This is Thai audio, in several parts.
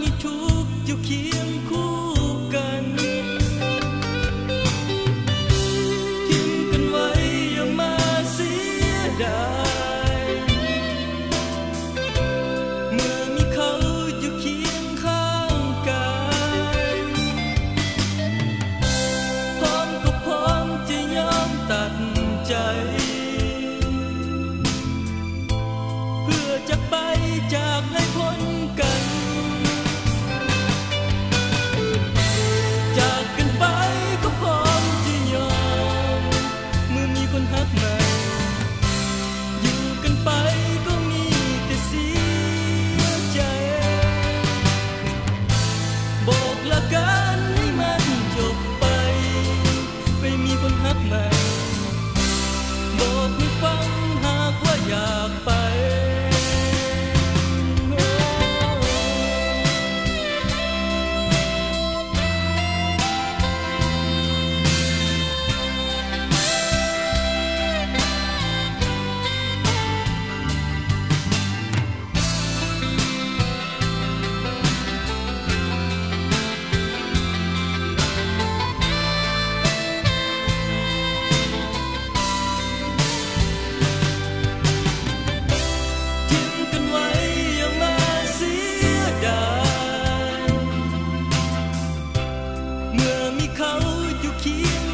มีทุกอยู่เคียงคู่กันทิ้งกันไว้อย่ามาเสียดายเมื่อมีเขาอยู่เคียงข้างกายพร้อมก็พร้อมจะยอมตัดใจ เพื่อจะไปจากใน เขาอยู่เคียง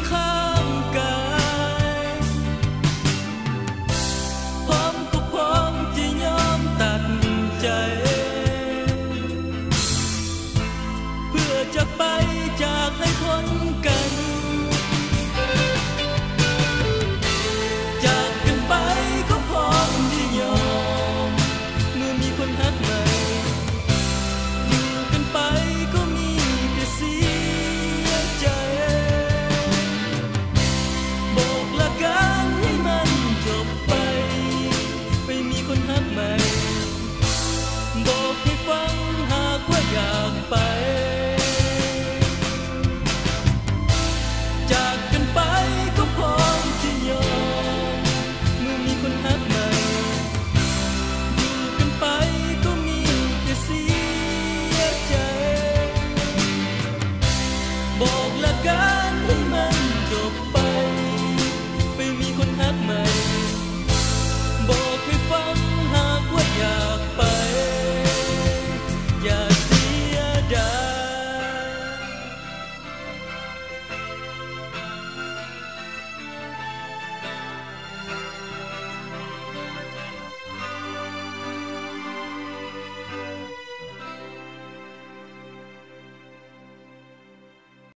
talagang himay